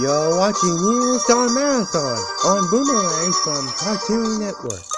You're watching News Star Marathon on Boomerang from Cartoon Network.